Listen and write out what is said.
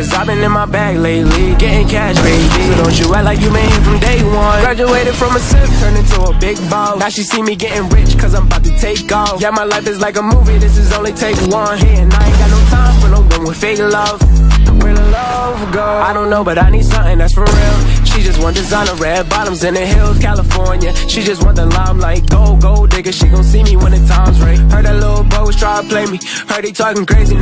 Cause I've been in my bag lately, getting cash, baby. So don't you act like you been here from day one. Graduated from a sip, turned into a big boss. Now she see me getting rich, cause I'm about to take off. Yeah, my life is like a movie, this is only take one. Yeah, and I ain't got no time for no one with fake love. Where the love go? I don't know, but I need something that's for real. She just want designer red bottoms in the hills, California. She just want the limelight, go, go digger. She gon' see me when the time's right. Heard that little boy was try to play me. Heard he talking crazy.